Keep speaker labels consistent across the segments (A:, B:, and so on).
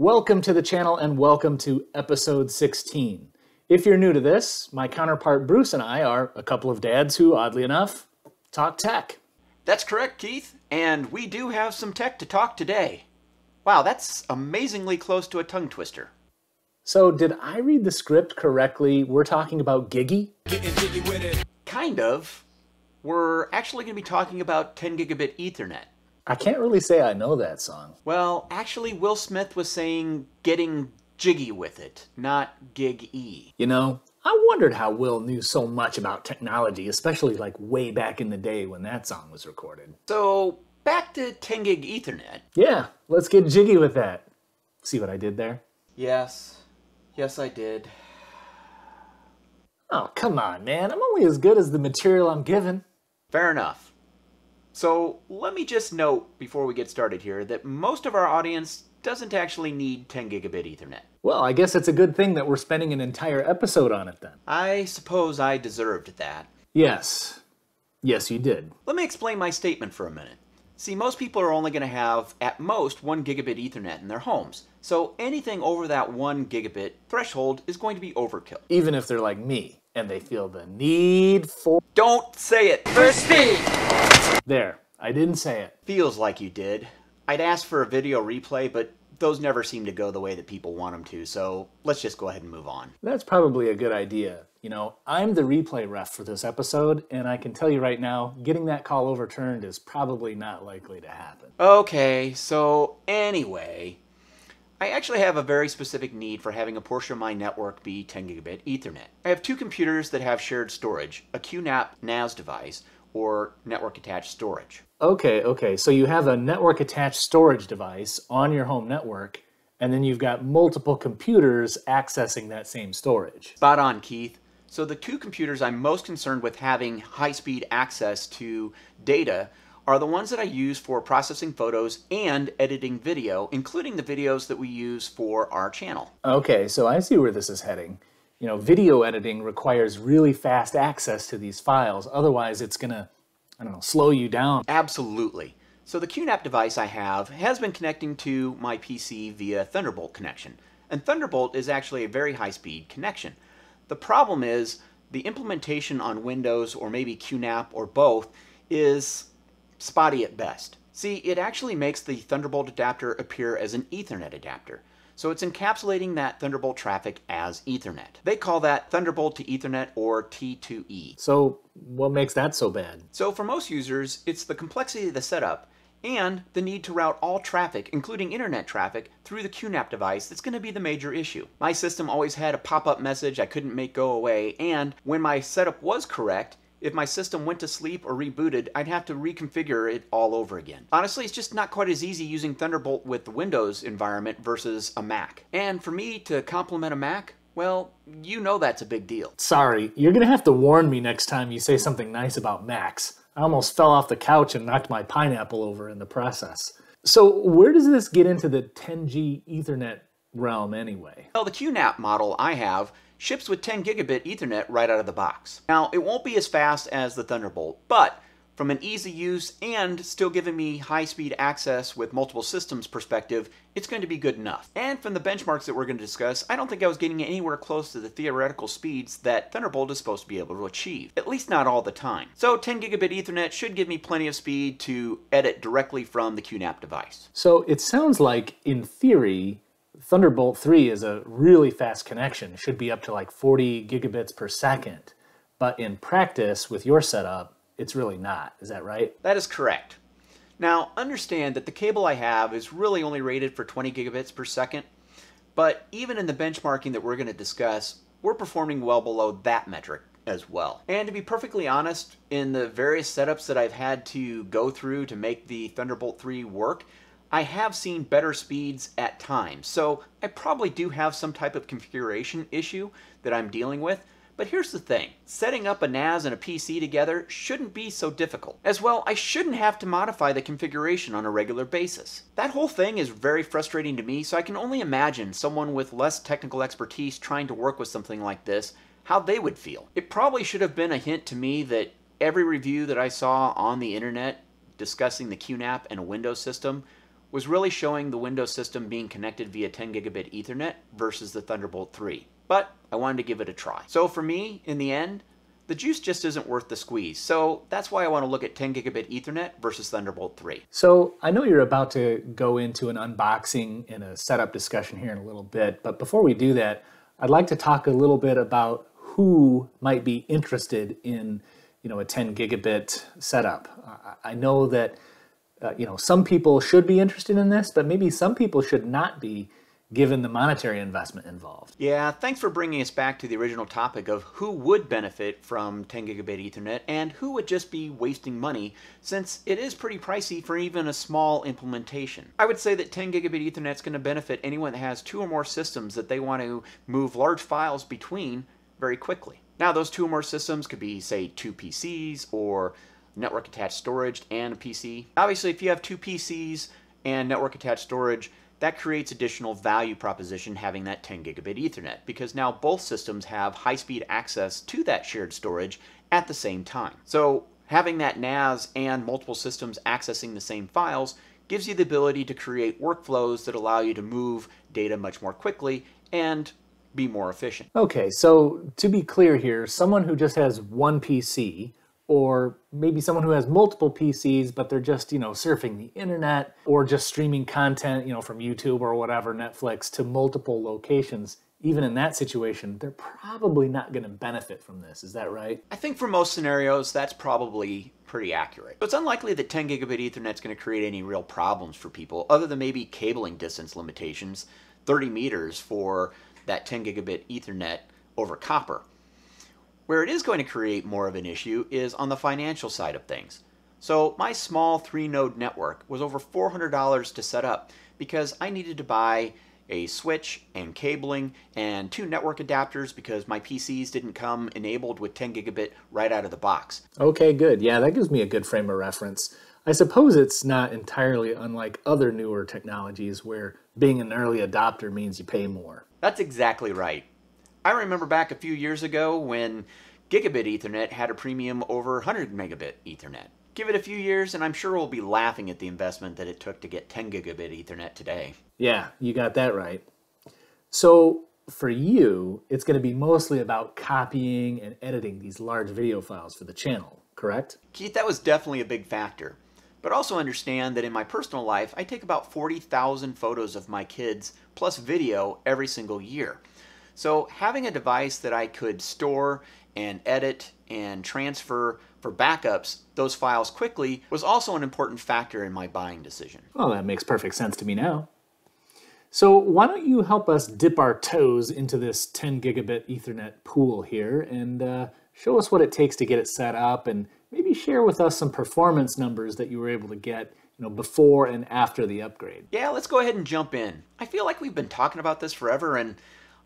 A: Welcome to the channel and welcome to episode 16. If you're new to this, my counterpart Bruce and I are a couple of dads who, oddly enough, talk tech.
B: That's correct, Keith. And we do have some tech to talk today. Wow, that's amazingly close to a tongue twister.
A: So, did I read the script correctly? We're talking about Giggy?
B: Kind of. We're actually going to be talking about 10 gigabit Ethernet.
A: I can't really say I know that song.
B: Well, actually, Will Smith was saying getting jiggy with it, not gig E.
A: You know, I wondered how Will knew so much about technology, especially like way back in the day when that song was recorded.
B: So, back to 10 gig Ethernet.
A: Yeah, let's get jiggy with that. See what I did there?
B: Yes. Yes, I did.
A: Oh, come on, man. I'm only as good as the material I'm given.
B: Fair enough. So let me just note before we get started here that most of our audience doesn't actually need 10 gigabit Ethernet.
A: Well, I guess it's a good thing that we're spending an entire episode on it then.
B: I suppose I deserved that.
A: Yes. Yes, you did.
B: Let me explain my statement for a minute. See, most people are only going to have, at most, 1 gigabit Ethernet in their homes. So anything over that 1 gigabit threshold is going to be overkill.
A: Even if they're like me and they feel the need for.
B: Don't say it! First speed!
A: There, I didn't say it.
B: Feels like you did. I'd ask for a video replay, but those never seem to go the way that people want them to, so let's just go ahead and move on.
A: That's probably a good idea. You know, I'm the replay ref for this episode, and I can tell you right now, getting that call overturned is probably not likely to happen.
B: Okay, so anyway, I actually have a very specific need for having a portion of my network be 10 gigabit Ethernet. I have two computers that have shared storage, a QNAP NAS device, or network attached storage.
A: Okay, okay. So you have a network attached storage device on your home network, and then you've got multiple computers accessing that same storage.
B: Spot on, Keith. So the two computers I'm most concerned with having high speed access to data are the ones that I use for processing photos and editing video, including the videos that we use for our channel.
A: Okay, so I see where this is heading you know, video editing requires really fast access to these files. Otherwise, it's going to, I don't know, slow you down.
B: Absolutely. So the QNAP device I have has been connecting to my PC via Thunderbolt connection. And Thunderbolt is actually a very high-speed connection. The problem is the implementation on Windows or maybe QNAP or both is spotty at best. See, it actually makes the Thunderbolt adapter appear as an Ethernet adapter. So it's encapsulating that Thunderbolt traffic as Ethernet. They call that Thunderbolt to Ethernet or T2E.
A: So what makes that so bad?
B: So for most users, it's the complexity of the setup and the need to route all traffic, including internet traffic, through the QNAP device that's going to be the major issue. My system always had a pop-up message I couldn't make go away, and when my setup was correct, if my system went to sleep or rebooted, I'd have to reconfigure it all over again. Honestly, it's just not quite as easy using Thunderbolt with the Windows environment versus a Mac. And for me to complement a Mac, well, you know that's a big deal.
A: Sorry, you're gonna have to warn me next time you say something nice about Macs. I almost fell off the couch and knocked my pineapple over in the process. So where does this get into the 10G Ethernet realm anyway?
B: Well, the QNAP model I have ships with 10 gigabit Ethernet right out of the box. Now, it won't be as fast as the Thunderbolt, but from an easy use and still giving me high speed access with multiple systems perspective, it's going to be good enough. And from the benchmarks that we're going to discuss, I don't think I was getting anywhere close to the theoretical speeds that Thunderbolt is supposed to be able to achieve, at least not all the time. So 10 gigabit Ethernet should give me plenty of speed to edit directly from the QNAP device.
A: So it sounds like, in theory, Thunderbolt 3 is a really fast connection. It should be up to like 40 gigabits per second. But in practice, with your setup, it's really not. Is that right?
B: That is correct. Now, understand that the cable I have is really only rated for 20 gigabits per second, but even in the benchmarking that we're going to discuss, we're performing well below that metric as well. And to be perfectly honest, in the various setups that I've had to go through to make the Thunderbolt 3 work, I have seen better speeds at times, so I probably do have some type of configuration issue that I'm dealing with, but here's the thing, setting up a NAS and a PC together shouldn't be so difficult. As well, I shouldn't have to modify the configuration on a regular basis. That whole thing is very frustrating to me, so I can only imagine someone with less technical expertise trying to work with something like this, how they would feel. It probably should have been a hint to me that every review that I saw on the internet discussing the QNAP and a Windows system was really showing the Windows system being connected via 10 gigabit Ethernet versus the Thunderbolt 3. But I wanted to give it a try. So for me, in the end, the juice just isn't worth the squeeze. So that's why I want to look at 10 gigabit Ethernet versus Thunderbolt 3.
A: So I know you're about to go into an unboxing and a setup discussion here in a little bit, but before we do that, I'd like to talk a little bit about who might be interested in you know a 10 gigabit setup. I know that uh, you know some people should be interested in this, but maybe some people should not be given the monetary investment involved.
B: Yeah, thanks for bringing us back to the original topic of who would benefit from 10 gigabit Ethernet and who would just be wasting money since it is pretty pricey for even a small implementation. I would say that 10 gigabit Ethernet is going to benefit anyone that has two or more systems that they want to move large files between very quickly. Now, those two or more systems could be, say, two PCs or network attached storage and a PC. Obviously, if you have two PCs and network attached storage, that creates additional value proposition having that 10 gigabit Ethernet because now both systems have high speed access to that shared storage at the same time. So having that NAS and multiple systems accessing the same files gives you the ability to create workflows that allow you to move data much more quickly and be more efficient.
A: Okay, so to be clear here, someone who just has one PC or maybe someone who has multiple PCs, but they're just, you know, surfing the internet or just streaming content, you know, from YouTube or whatever, Netflix to multiple locations. Even in that situation, they're probably not going to benefit from this. Is that right?
B: I think for most scenarios, that's probably pretty accurate. It's unlikely that 10 gigabit Ethernet is going to create any real problems for people, other than maybe cabling distance limitations, 30 meters for that 10 gigabit Ethernet over copper. Where it is going to create more of an issue is on the financial side of things. So my small three node network was over $400 to set up because I needed to buy a switch and cabling and two network adapters because my PCs didn't come enabled with 10 gigabit right out of the box.
A: Okay, good. Yeah, that gives me a good frame of reference. I suppose it's not entirely unlike other newer technologies where being an early adopter means you pay more.
B: That's exactly right. I remember back a few years ago when gigabit Ethernet had a premium over 100 megabit Ethernet. Give it a few years and I'm sure we'll be laughing at the investment that it took to get 10 gigabit Ethernet today.
A: Yeah, you got that right. So for you, it's going to be mostly about copying and editing these large video files for the channel, correct?
B: Keith, that was definitely a big factor. But also understand that in my personal life, I take about 40,000 photos of my kids plus video every single year. So having a device that I could store and edit and transfer for backups those files quickly was also an important factor in my buying decision.
A: Well, that makes perfect sense to me now. So why don't you help us dip our toes into this 10 gigabit Ethernet pool here and uh, show us what it takes to get it set up and maybe share with us some performance numbers that you were able to get you know, before and after the upgrade.
B: Yeah, let's go ahead and jump in. I feel like we've been talking about this forever and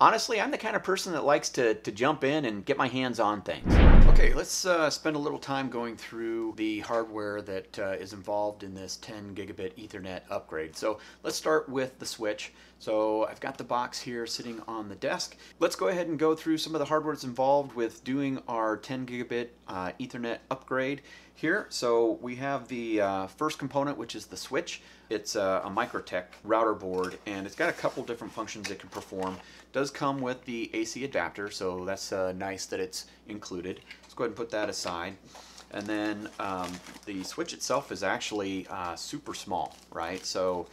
B: honestly, I'm the kind of person that likes to, to jump in and get my hands on things. Okay, let's uh, spend a little time going through the hardware that uh, is involved in this 10 gigabit Ethernet upgrade. So let's start with the switch. So I've got the box here sitting on the desk. Let's go ahead and go through some of the hardware that's involved with doing our 10 gigabit uh, Ethernet upgrade here. So we have the uh, first component, which is the switch. It's a, a MikroTik router board, and it's got a couple different functions it can perform. Does come with the AC adapter, so that's uh, nice that it's included. Let's go ahead and put that aside. And then um, the switch itself is actually uh, super small, right? So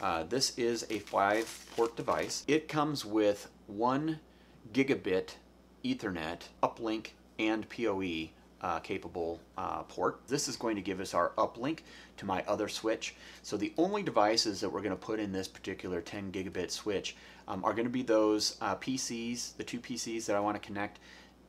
B: uh, this is a five port device. It comes with one gigabit Ethernet uplink and PoE uh, capable uh, port. This is going to give us our uplink to my other switch. So the only devices that we're going to put in this particular 10 gigabit switch um, are going to be those uh, PCs, the two PCs that I want to connect,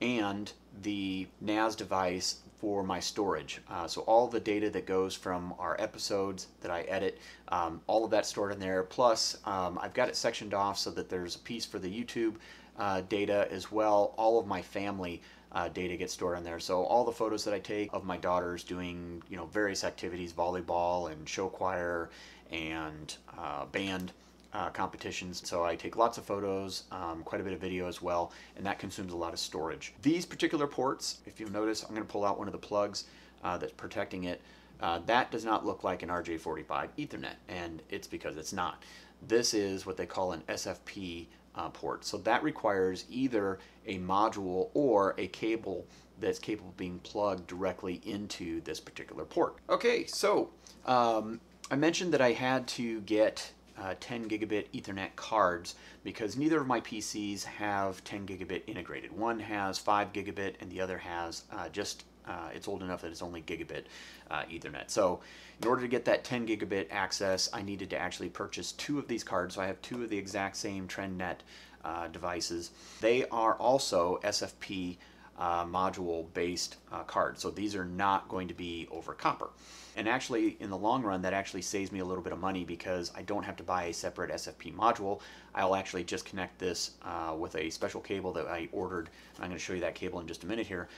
B: and the NAS device for my storage. Uh, so all the data that goes from our episodes that I edit, um, all of that stored in there. Plus, um, I've got it sectioned off so that there's a piece for the YouTube uh, data as well. All of my family uh, data gets stored on there. So all the photos that I take of my daughters doing, you know, various activities, volleyball and show choir and uh, band uh, competitions. So I take lots of photos, um, quite a bit of video as well, and that consumes a lot of storage. These particular ports, if you'll notice, I'm going to pull out one of the plugs uh, that's protecting it. Uh, that does not look like an RJ45 Ethernet, and it's because it's not. This is what they call an SFP uh, port. So that requires either a module or a cable that's capable of being plugged directly into this particular port. Okay, so um, I mentioned that I had to get uh, 10 gigabit Ethernet cards because neither of my PCs have 10 gigabit integrated. One has 5 gigabit and the other has uh, just, uh, it's old enough that it's only gigabit uh, Ethernet. So in order to get that 10 gigabit access, I needed to actually purchase two of these cards. So I have two of the exact same TRENDnet uh, devices. They are also SFP uh, module based uh, cards. So these are not going to be over copper. And actually, in the long run, that actually saves me a little bit of money because I don't have to buy a separate SFP module. I'll actually just connect this uh, with a special cable that I ordered. I'm going to show you that cable in just a minute here.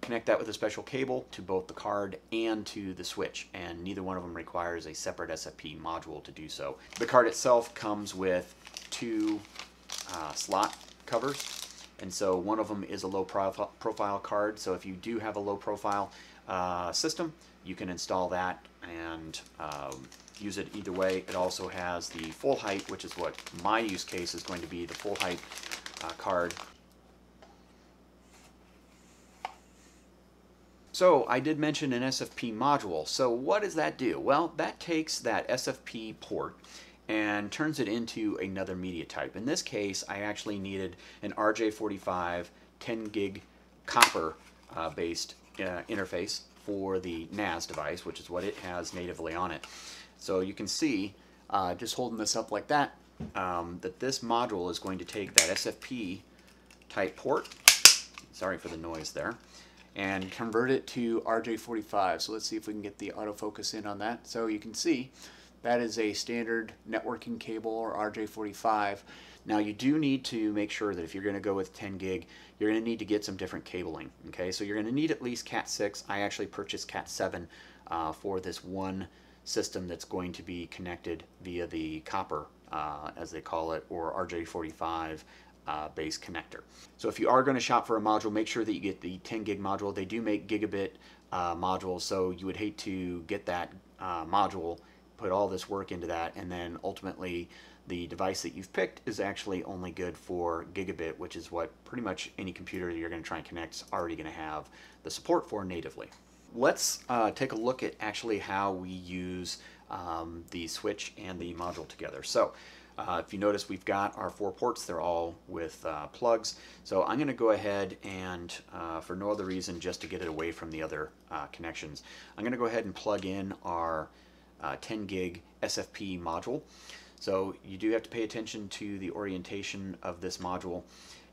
B: Connect that with a special cable to both the card and to the switch, and neither one of them requires a separate SFP module to do so. The card itself comes with two uh, slot covers and so one of them is a low profile, profile card. So if you do have a low profile uh, system, you can install that and um, use it either way. It also has the full height, which is what my use case is going to be, the full height uh, card. So I did mention an SFP module. So what does that do? Well, that takes that SFP port and turns it into another media type. In this case, I actually needed an RJ45 10 gig copper uh, based uh, interface for the NAS device, which is what it has natively on it. So you can see, uh, just holding this up like that, um, that this module is going to take that SFP type port, sorry for the noise there, and convert it to RJ45. So let's see if we can get the autofocus in on that. So you can see that is a standard networking cable or RJ45. Now you do need to make sure that if you're going to go with 10 gig, you're going to need to get some different cabling. Okay, so you're going to need at least Cat 6. I actually purchased Cat 7 uh, for this one system that's going to be connected via the copper, uh, as they call it, or RJ45 uh, base connector. So if you are going to shop for a module, make sure that you get the 10 gig module. They do make gigabit uh, modules, so you would hate to get that uh, module put all this work into that, and then ultimately the device that you've picked is actually only good for gigabit, which is what pretty much any computer that you're going to try and connect is already going to have the support for natively. Let's uh, take a look at actually how we use um, the switch and the module together. So uh, if you notice, we've got our four ports. They're all with uh, plugs. So I'm going to go ahead and, uh, for no other reason, just to get it away from the other uh, connections, I'm going to go ahead and plug in our uh, 10 gig SFP module. So you do have to pay attention to the orientation of this module.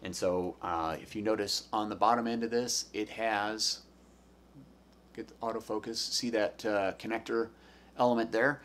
B: And so uh, if you notice on the bottom end of this, it has, get the autofocus, see that connector element there?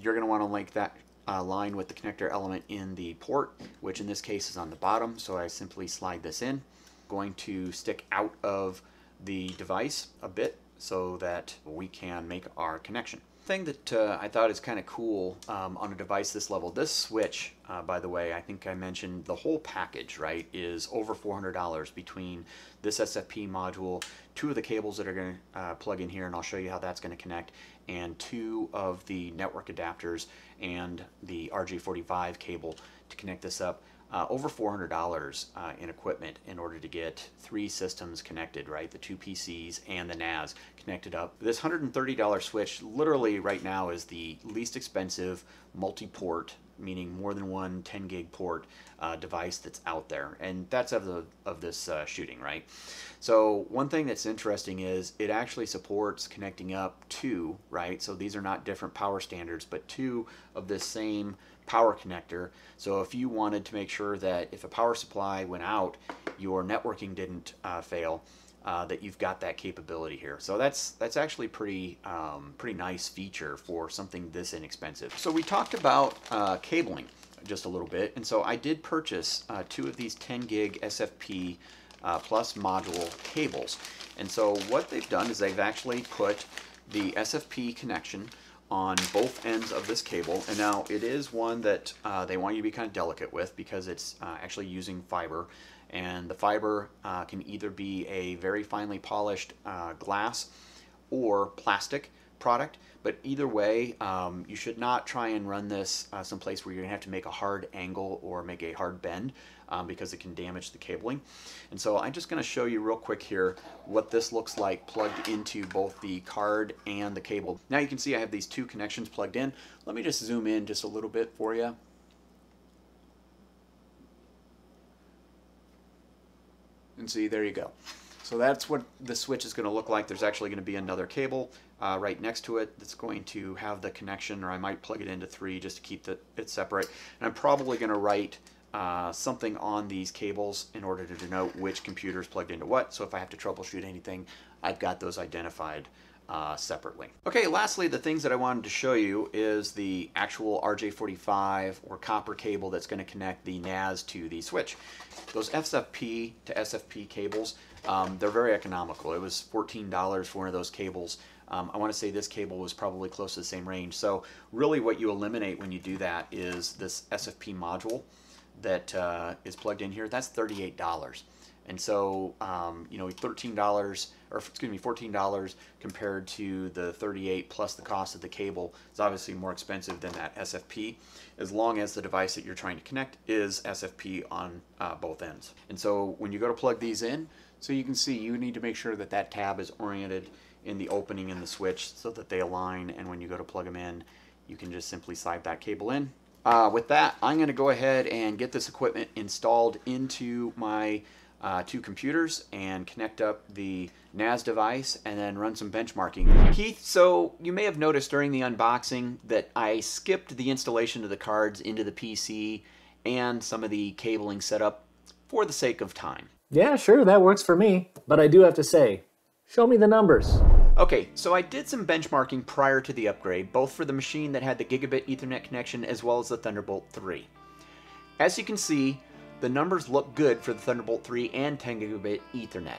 B: You're going to want to link that uh, line with the connector element in the port, which in this case is on the bottom. So I simply slide this in. Going to stick out of the device a bit so that we can make our connection thing that uh, I thought is kind of cool um, on a device this level, this switch, uh, by the way, I think I mentioned the whole package, right, is over $400 between this SFP module, two of the cables that are going to uh, plug in here, and I'll show you how that's going to connect, and two of the network adapters and the RJ45 cable to connect this up uh, over $400 uh, in equipment in order to get three systems connected, right? The two PCs and the NAS connected up. This $130 switch literally right now is the least expensive multi-port, meaning more than one 10 gig port uh, device that's out there. And that's of, the, of this uh, shooting, right? So one thing that's interesting is it actually supports connecting up two, right? So these are not different power standards, but two of the same power connector. So if you wanted to make sure that if a power supply went out, your networking didn't uh, fail, uh, that you've got that capability here. So that's that's actually pretty um, pretty nice feature for something this inexpensive. So we talked about uh, cabling just a little bit, and so I did purchase uh, two of these 10 gig SFP uh, plus module cables. And so what they've done is they've actually put the SFP connection on both ends of this cable. And now it is one that uh, they want you to be kind of delicate with because it's uh, actually using fiber. And the fiber uh, can either be a very finely polished uh, glass or plastic product. But either way, um, you should not try and run this uh, someplace where you're gonna have to make a hard angle or make a hard bend um, because it can damage the cabling. And so I'm just gonna show you real quick here what this looks like plugged into both the card and the cable. Now you can see I have these two connections plugged in. Let me just zoom in just a little bit for you. And see, there you go. So that's what the switch is going to look like. There's actually going to be another cable uh, right next to it that's going to have the connection, or I might plug it into three just to keep the, it separate. And I'm probably going to write uh, something on these cables in order to denote which computer is plugged into what. So if I have to troubleshoot anything, I've got those identified uh, separately. Okay, lastly, the things that I wanted to show you is the actual RJ45 or copper cable that's going to connect the NAS to the switch. Those SFP to SFP cables, um, they're very economical. It was $14 for one of those cables. Um, I want to say this cable was probably close to the same range. So really what you eliminate when you do that is this SFP module that uh, is plugged in here. That's $38. And so, um, you know, $13 or excuse me, $14 compared to the 38 plus the cost of the cable is obviously more expensive than that SFP as long as the device that you're trying to connect is SFP on uh, both ends. And so when you go to plug these in, so you can see you need to make sure that that tab is oriented in the opening in the switch so that they align and when you go to plug them in you can just simply slide that cable in. Uh, with that I'm going to go ahead and get this equipment installed into my uh, two computers and connect up the NAS device and then run some benchmarking. Keith, so you may have noticed during the unboxing that I skipped the installation of the cards into the PC and some of the cabling setup for the sake of time.
A: Yeah, sure, that works for me. But I do have to say, show me the numbers.
B: Okay, so I did some benchmarking prior to the upgrade, both for the machine that had the gigabit Ethernet connection as well as the Thunderbolt 3. As you can see, the numbers look good for the Thunderbolt 3 and 10 gigabit Ethernet.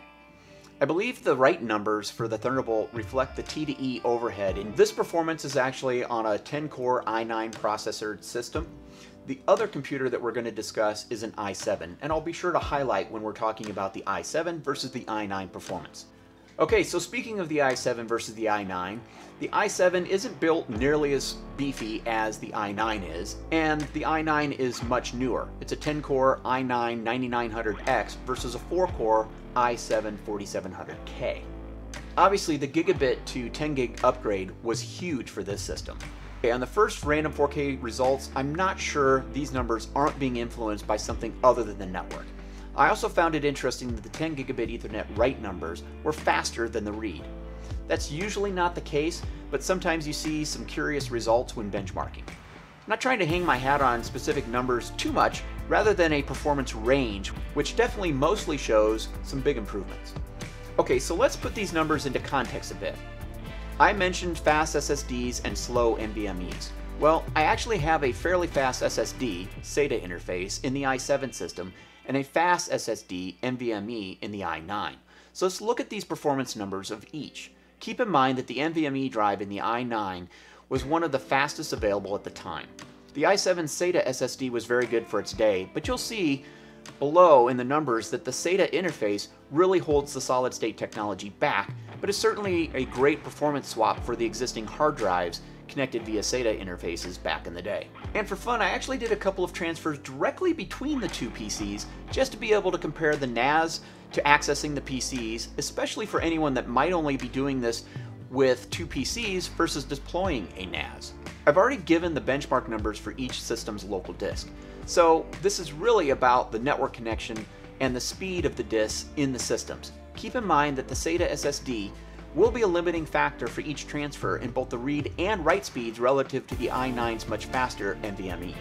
B: I believe the right numbers for the Thunderbolt reflect the T2E overhead, and this performance is actually on a 10-core i9 processor system. The other computer that we're going to discuss is an i7, and I'll be sure to highlight when we're talking about the i7 versus the i9 performance. Okay, so speaking of the i7 versus the i9, the i7 isn't built nearly as beefy as the i9 is, and the i9 is much newer. It's a 10-core i9 9900X versus a 4-core i7 4700K. Obviously, the gigabit to 10 gig upgrade was huge for this system. Okay, on the first random 4K results, I'm not sure these numbers aren't being influenced by something other than the network. I also found it interesting that the 10 gigabit Ethernet write numbers were faster than the read. That's usually not the case, but sometimes you see some curious results when benchmarking. I'm not trying to hang my hat on specific numbers too much, rather than a performance range, which definitely mostly shows some big improvements. Okay, so let's put these numbers into context a bit. I mentioned fast SSDs and slow NVMEs. Well, I actually have a fairly fast SSD, SATA interface, in the i7 system, and a fast SSD NVMe in the i9. So let's look at these performance numbers of each. Keep in mind that the NVMe drive in the i9 was one of the fastest available at the time. The i7 SATA SSD was very good for its day, but you'll see below in the numbers that the SATA interface really holds the solid state technology back, but is certainly a great performance swap for the existing hard drives connected via SATA interfaces back in the day. And for fun, I actually did a couple of transfers directly between the two PCs just to be able to compare the NAS to accessing the PCs, especially for anyone that might only be doing this with two PCs versus deploying a NAS. I've already given the benchmark numbers for each system's local disk, so this is really about the network connection and the speed of the disks in the systems. Keep in mind that the SATA SSD will be a limiting factor for each transfer in both the read and write speeds relative to the i9's much faster NVMe.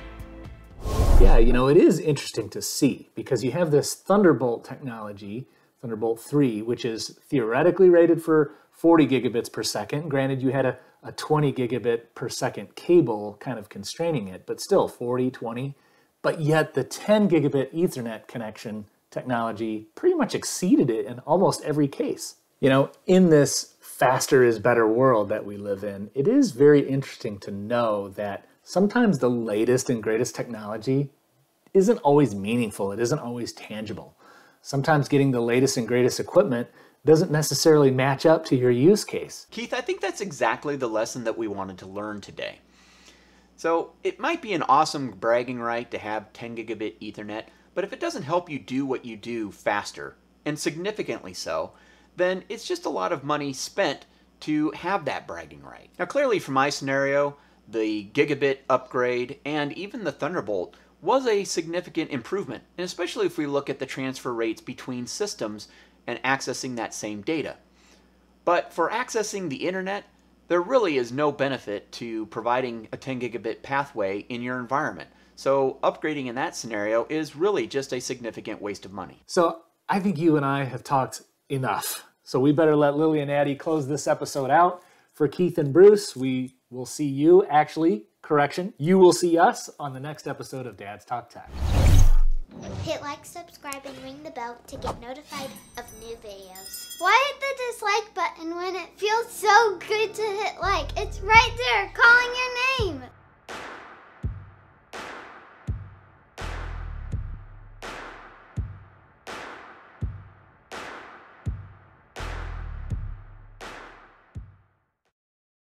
A: Yeah, you know, it is interesting to see because you have this Thunderbolt technology, Thunderbolt 3, which is theoretically rated for 40 gigabits per second. Granted, you had a, a 20 gigabit per second cable kind of constraining it, but still 40, 20. But yet the 10 gigabit Ethernet connection technology pretty much exceeded it in almost every case. You know, in this faster is better world that we live in, it is very interesting to know that sometimes the latest and greatest technology isn't always meaningful, it isn't always tangible. Sometimes getting the latest and greatest equipment doesn't necessarily match up to your use case.
B: Keith, I think that's exactly the lesson that we wanted to learn today. So it might be an awesome bragging right to have 10 gigabit Ethernet, but if it doesn't help you do what you do faster, and significantly so, then it's just a lot of money spent to have that bragging right. Now clearly for my scenario, the gigabit upgrade and even the Thunderbolt was a significant improvement, and especially if we look at the transfer rates between systems and accessing that same data. But for accessing the internet, there really is no benefit to providing a 10 gigabit pathway in your environment. So upgrading in that scenario is really just a significant waste of money.
A: So I think you and I have talked enough. So we better let Lily and Addie close this episode out. For Keith and Bruce, we will see you, actually, correction, you will see us on the next episode of Dad's Talk Tech.
C: Hit like, subscribe, and ring the bell to get notified of new videos. Why hit the dislike button when it feels so good to hit like? It's right there calling your name.